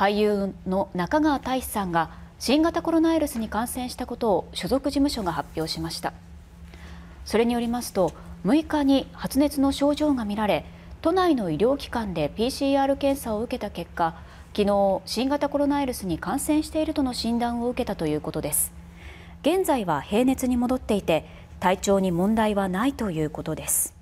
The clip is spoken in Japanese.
俳優の中川大志さんが新型コロナウイルスに感染したことを所属事務所が発表しました。それによりますと6日に発熱の症状が見られ都内の医療機関で PCR 検査を受けた結果昨日新型コロナウイルスに感染しているとの診断を受けたということです。現在は平熱に戻っていて体調に問題はないということです。